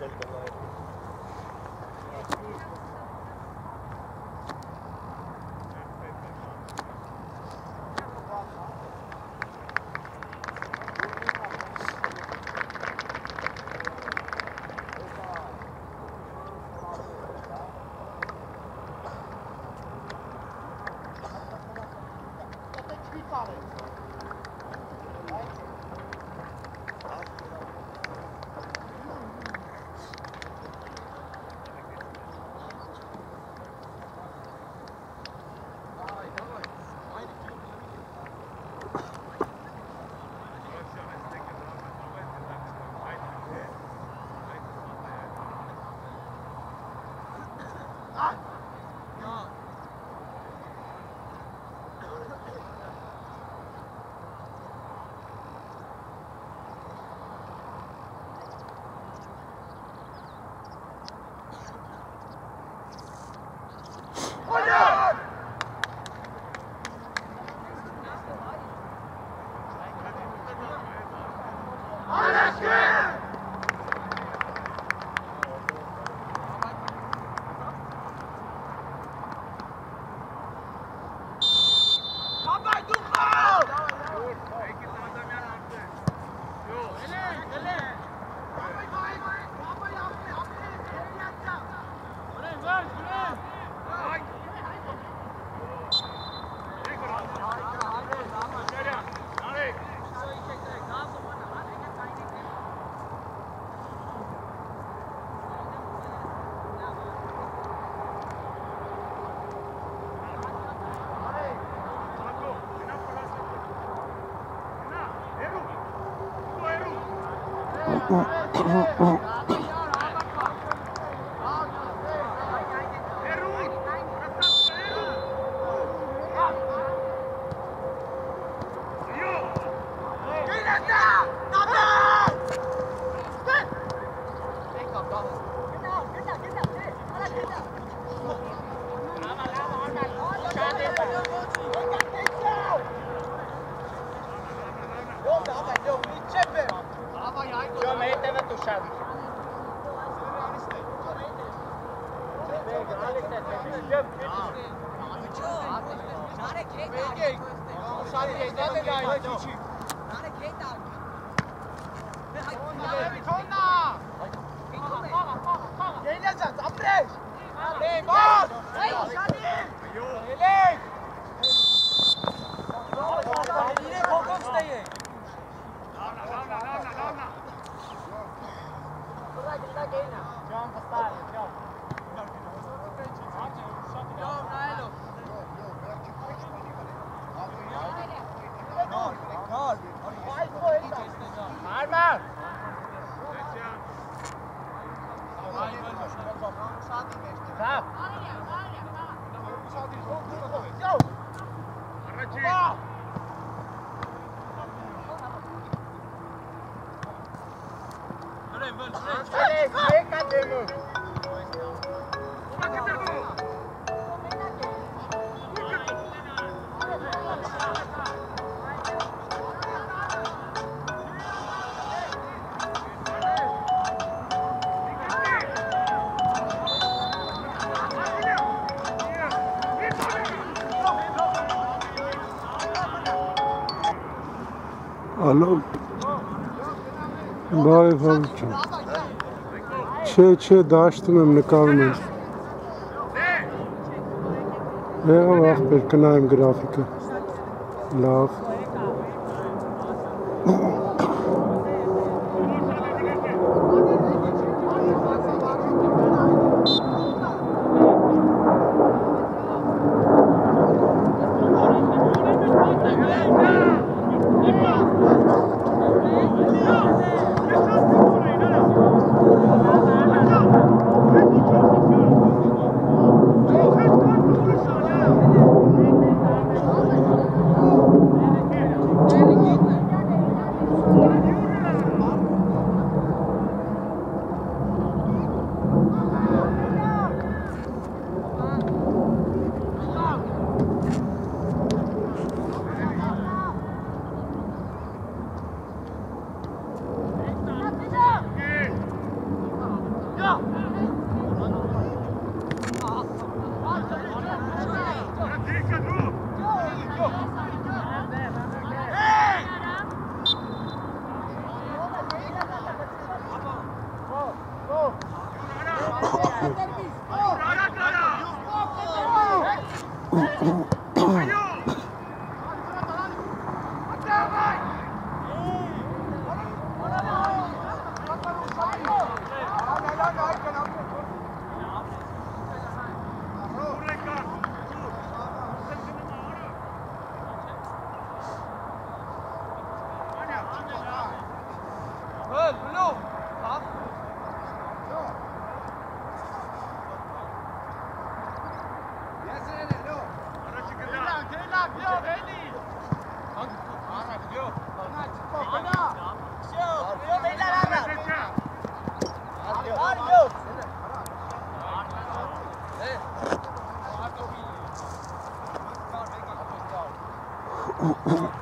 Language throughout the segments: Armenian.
del Oh, oh, oh. Arrancini! Բարև հավիք։ Չէ, չէ, դաշտում եմ նկարում եմ։ Եղավ ախպեր, կնայեմ գրաֆիկը։ Լավ։ Ooh, ooh, ooh.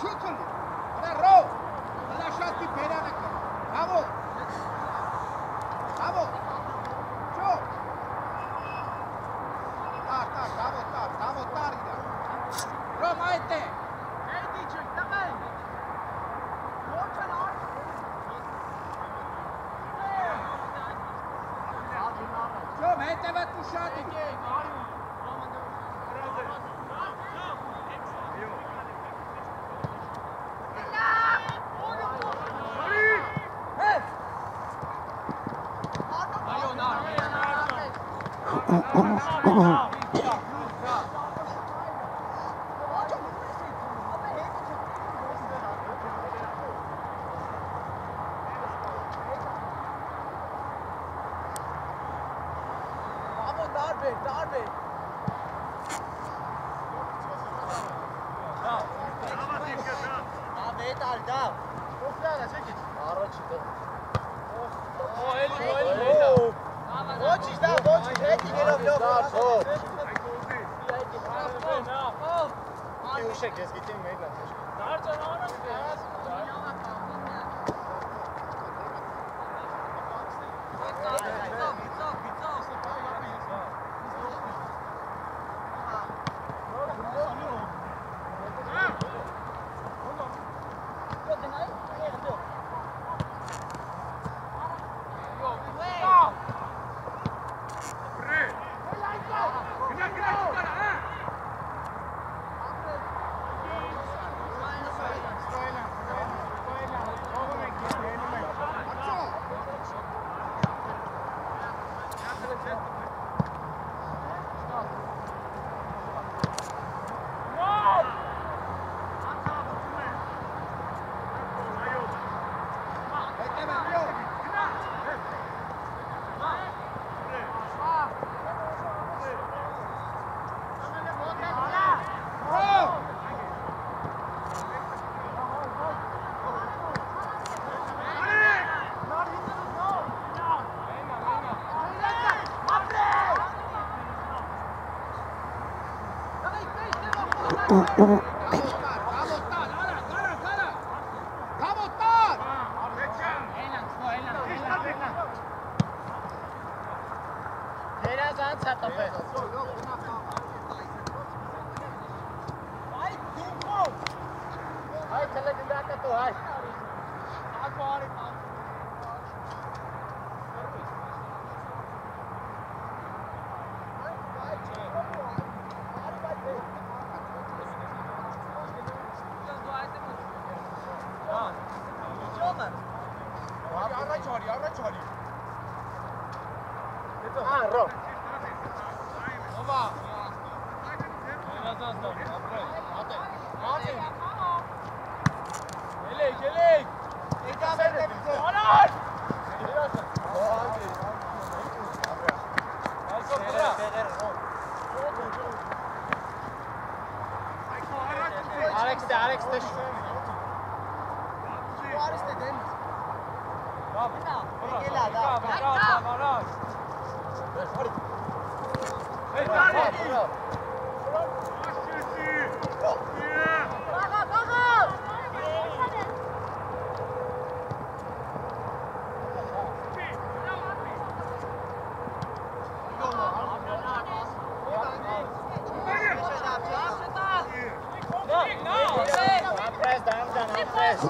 Schützen!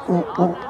五五。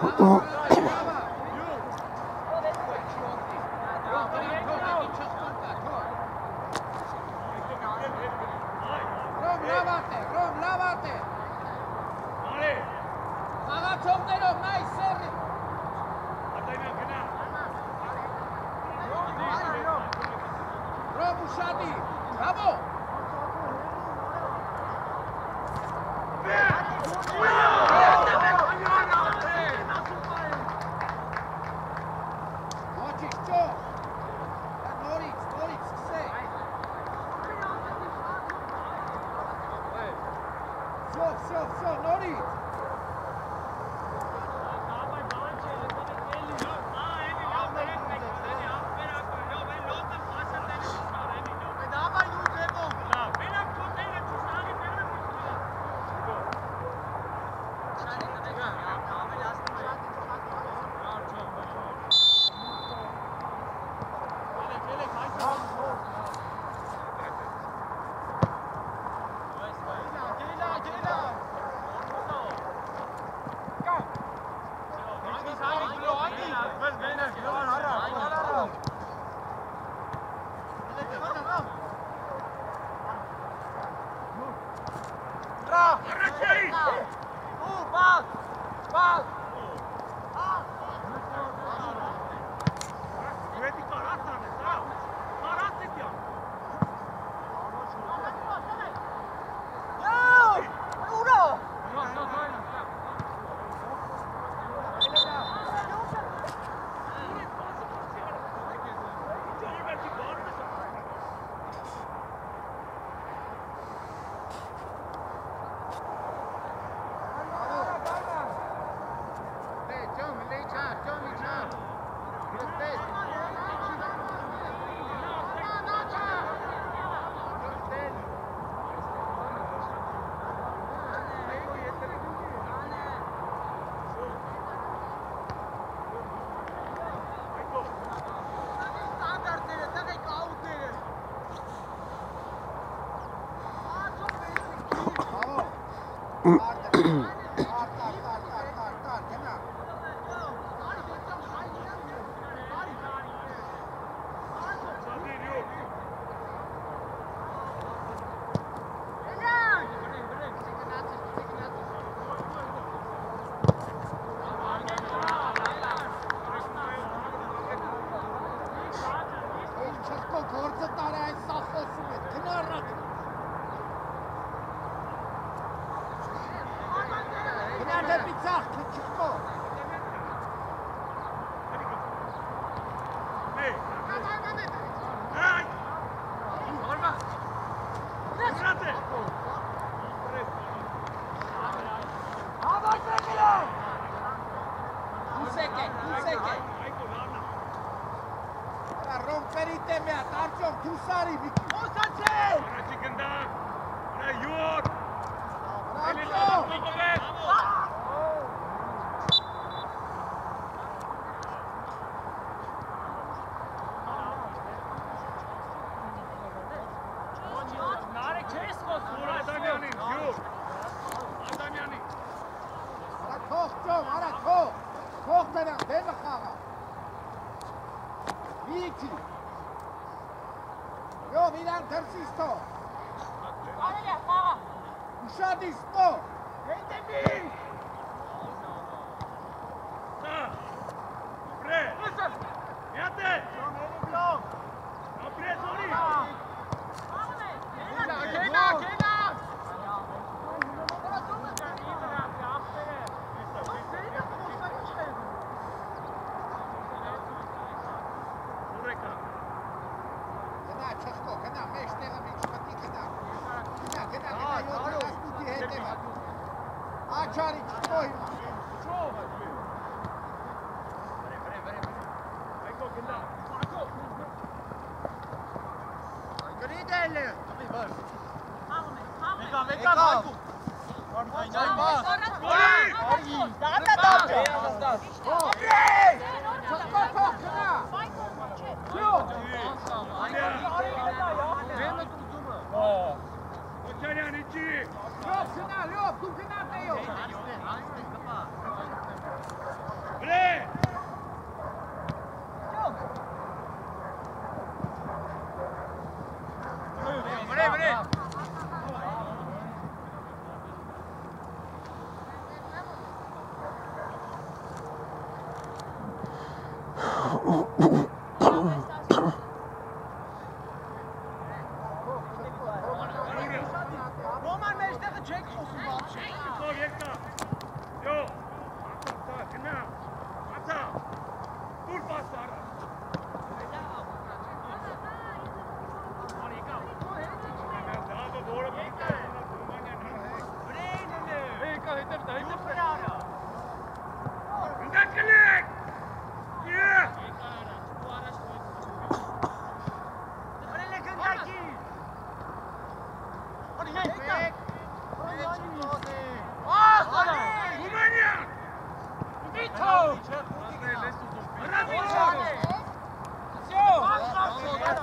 Oh. oh.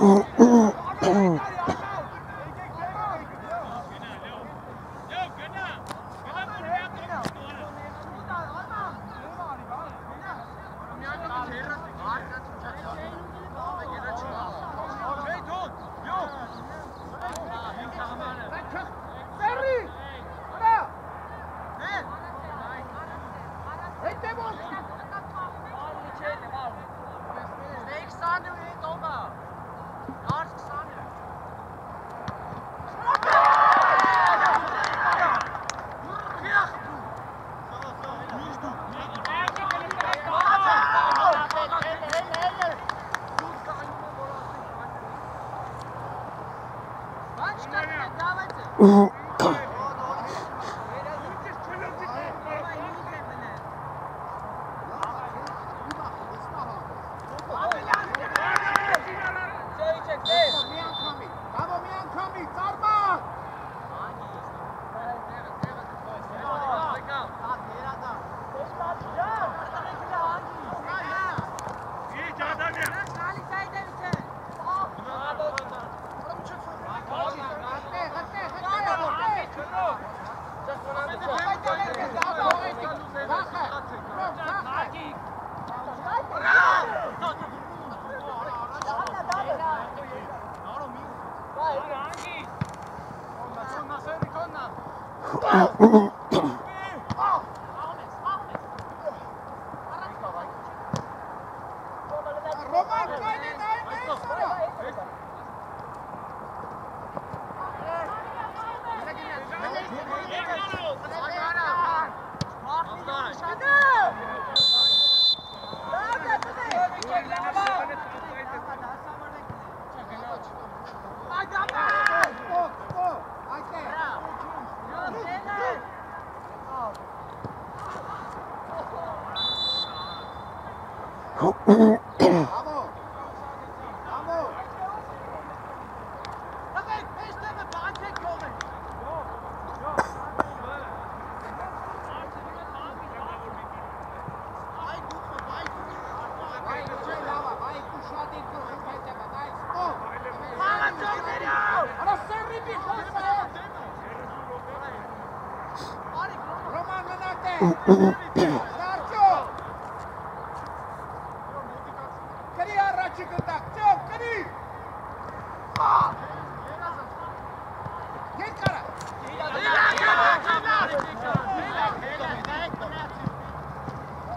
Mm-hmm.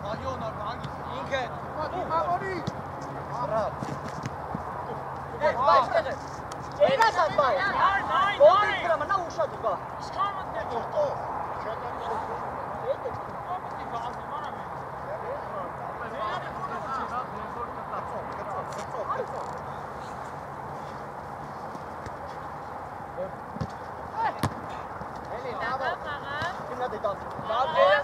ինքը հավորի առած Ես բայստեղ Չերած այդ բայ Գողի դրա մնա ուշա դուկա Իսկան մտներ դորտո Չետան Hey! Hey, now that... Give me that data. Now that...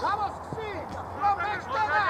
Bravo, Scorsese! Bravo, Scorsese!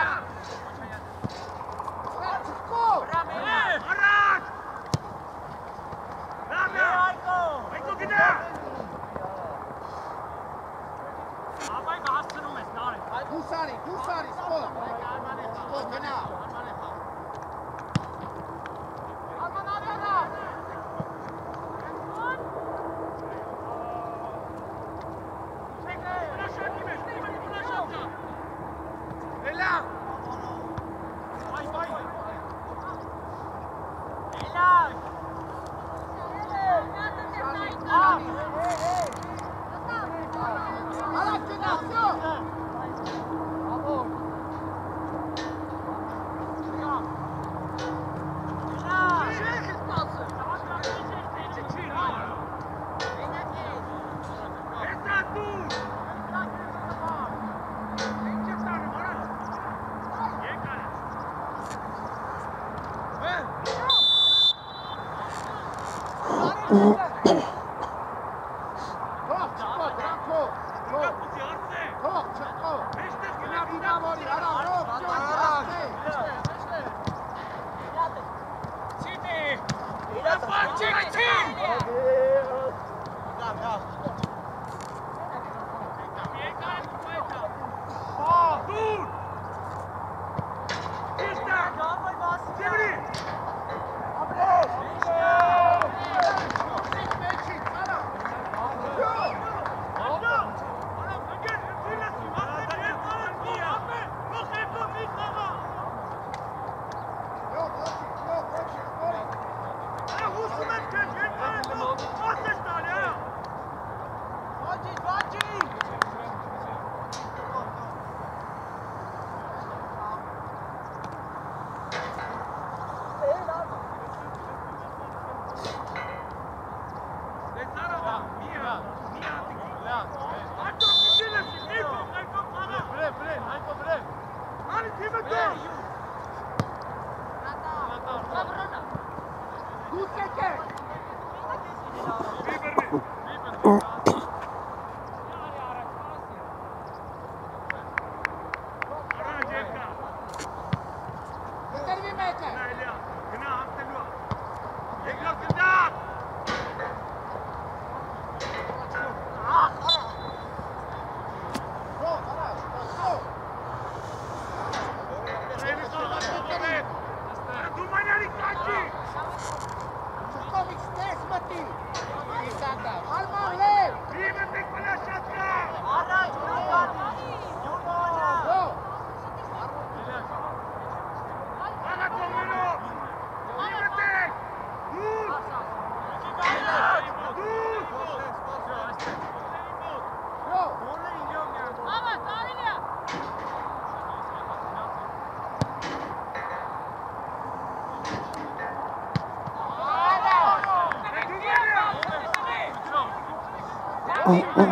oh, oh.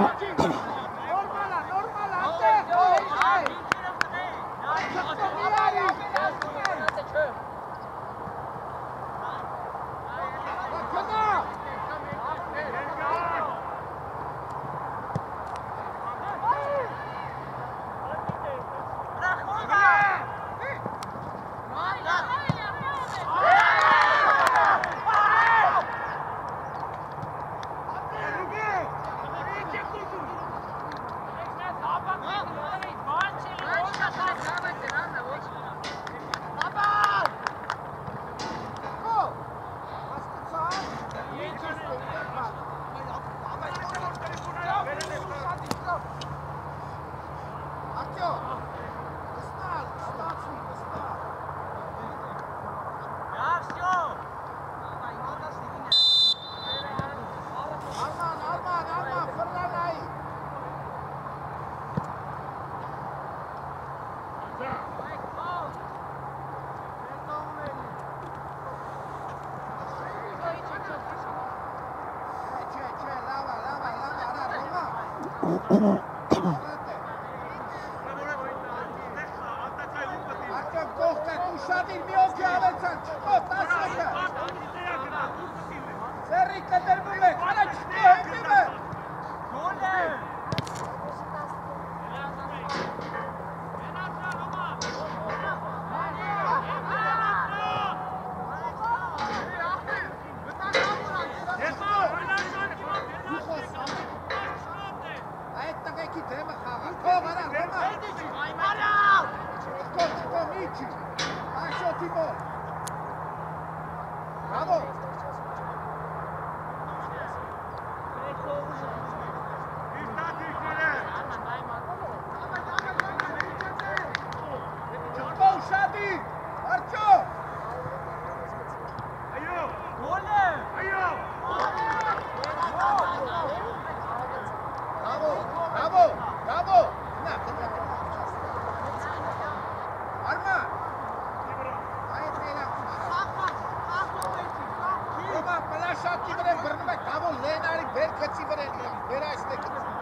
կողքի վրա բռնում է, գավոն Լենարի վեր գծի վրա է, վեր այսն է գծում։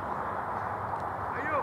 Այո։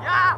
Ja!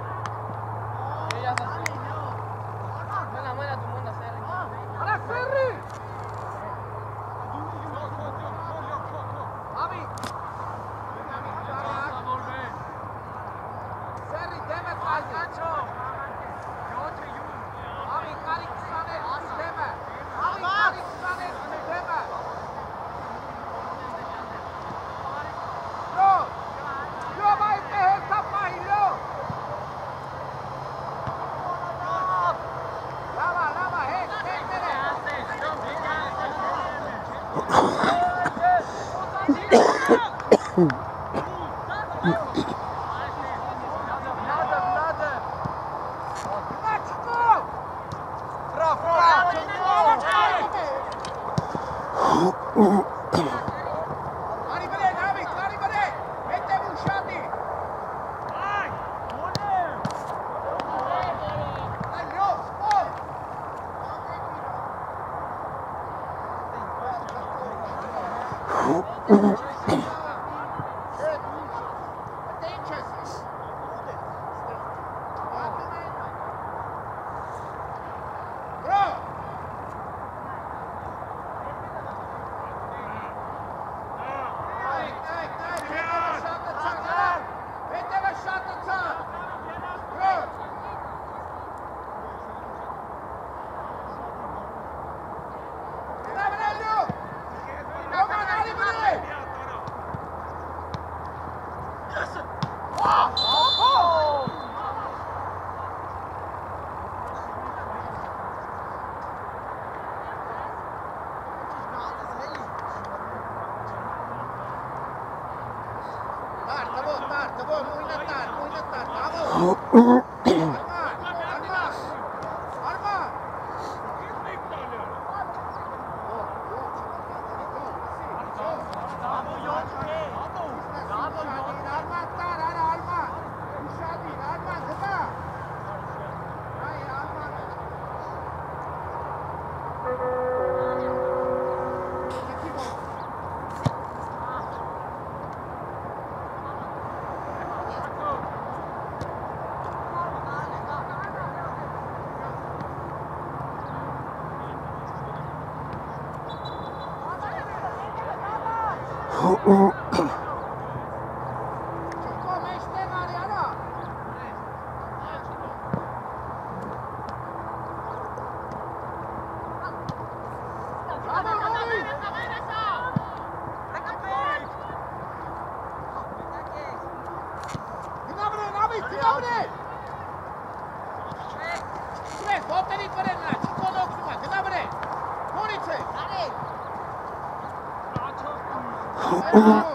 어.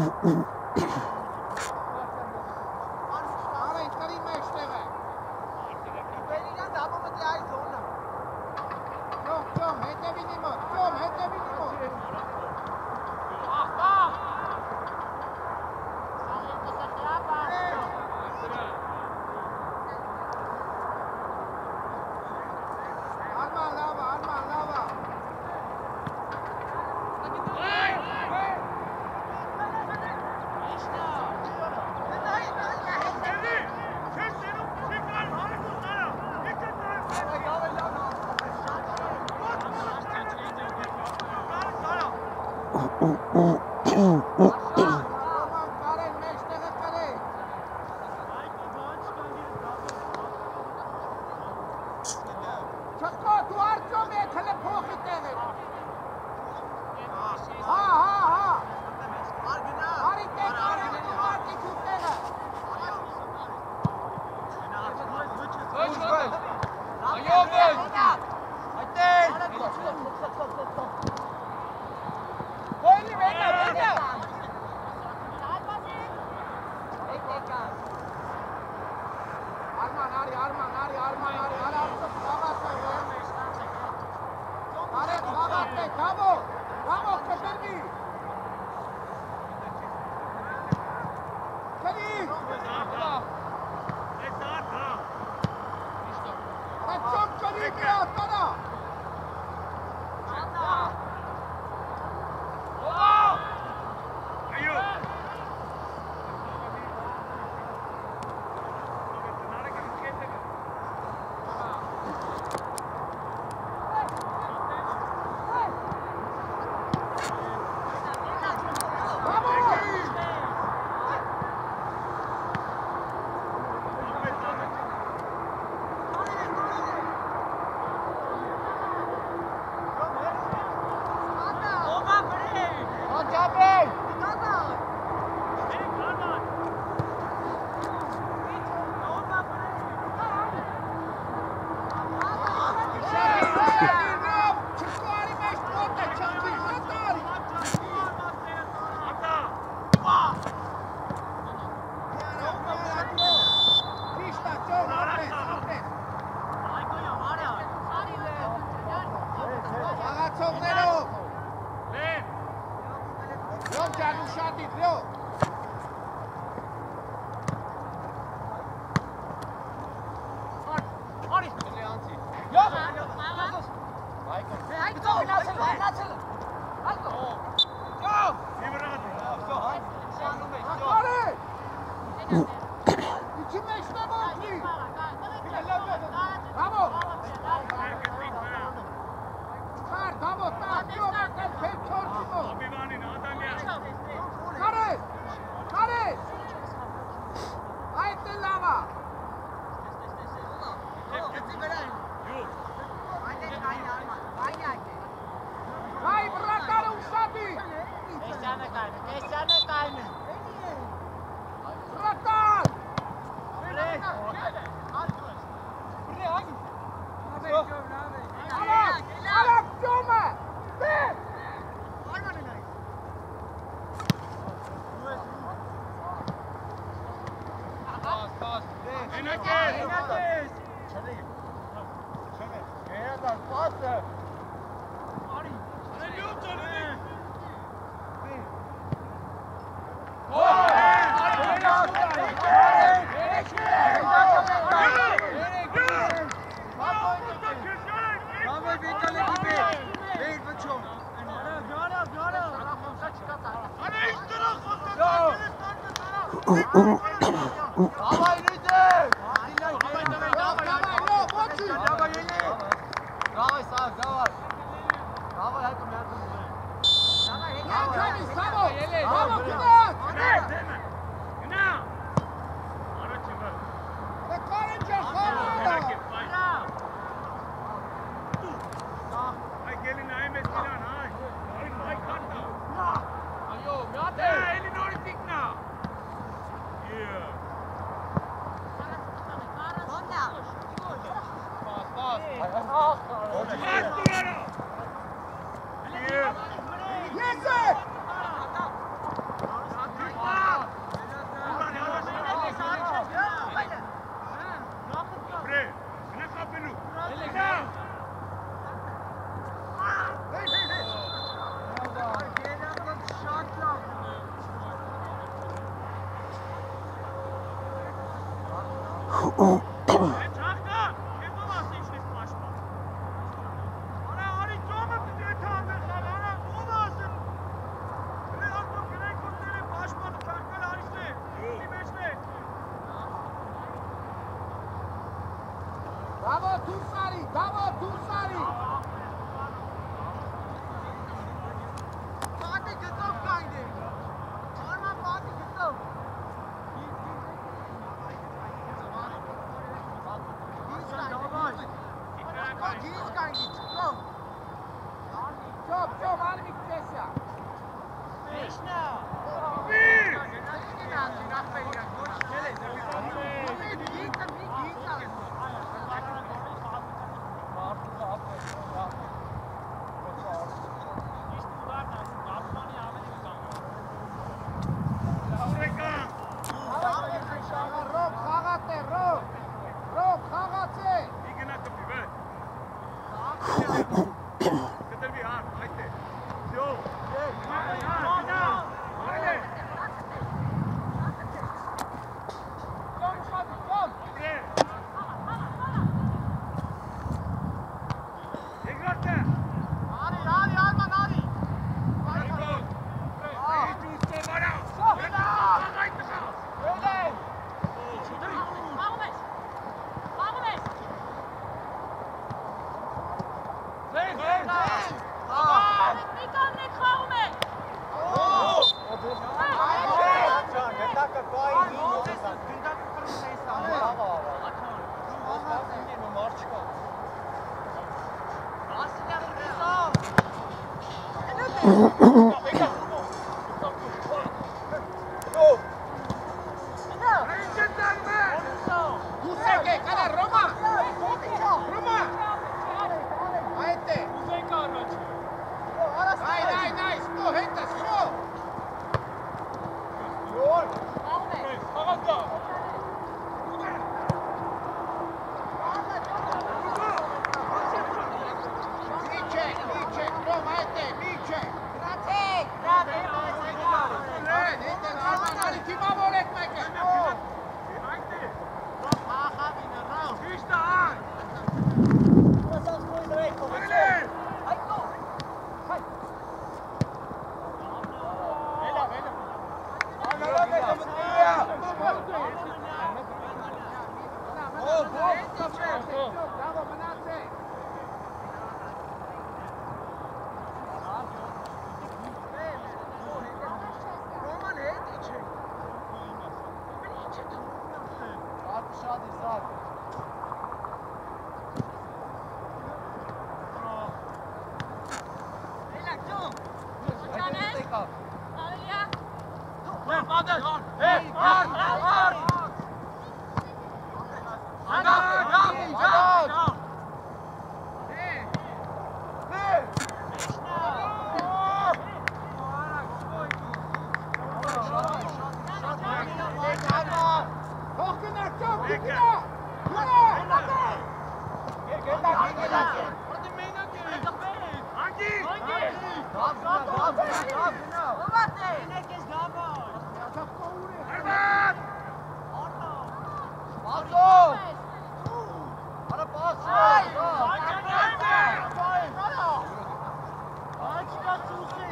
Mm-mm.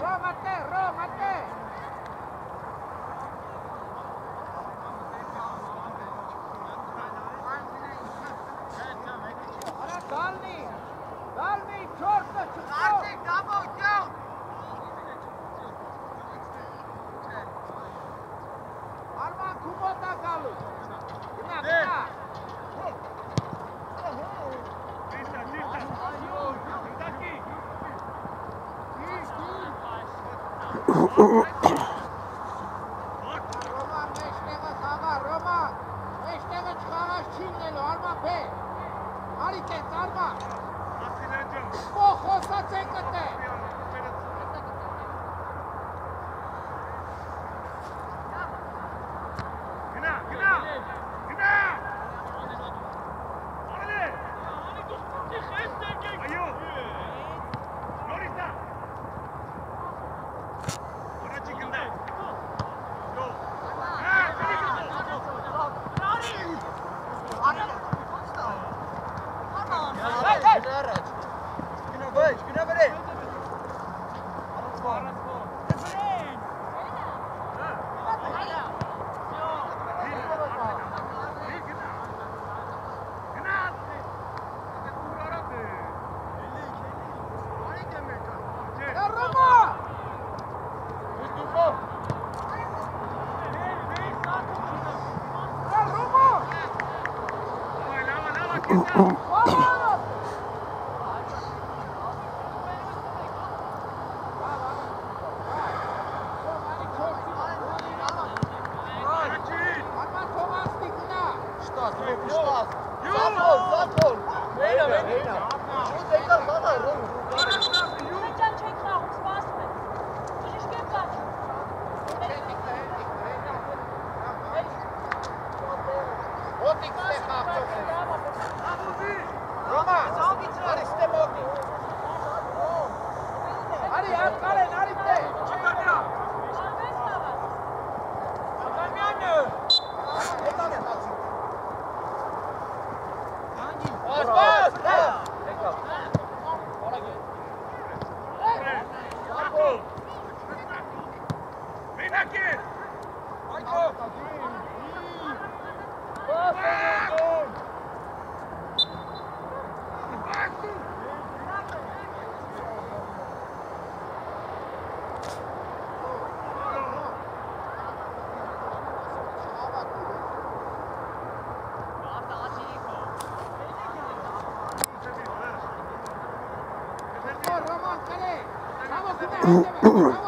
Roma te, Roma Oh,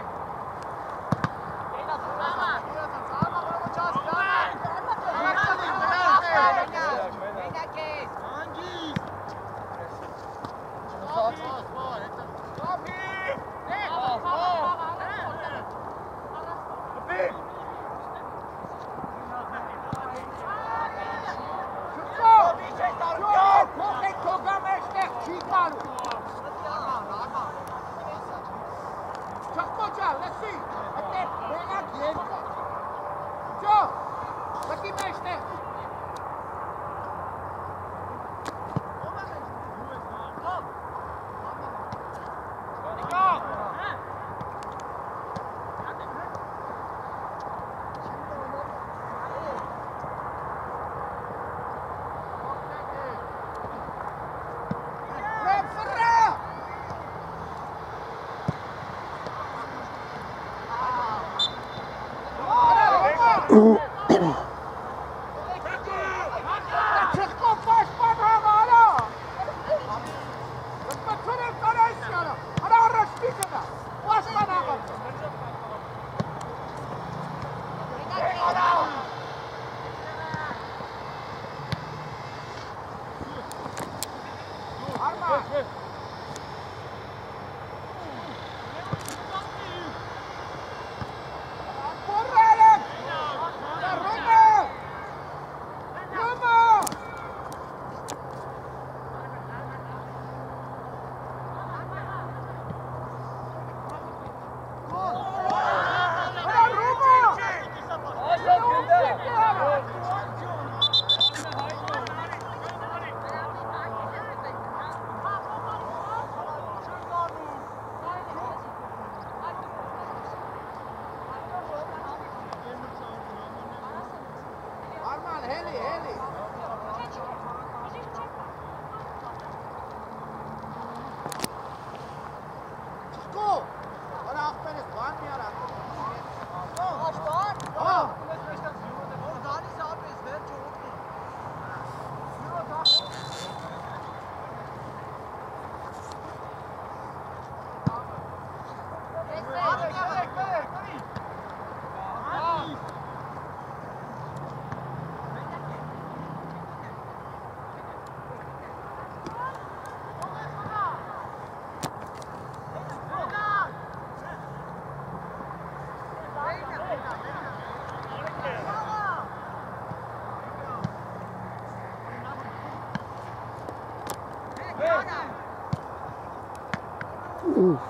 Ooh.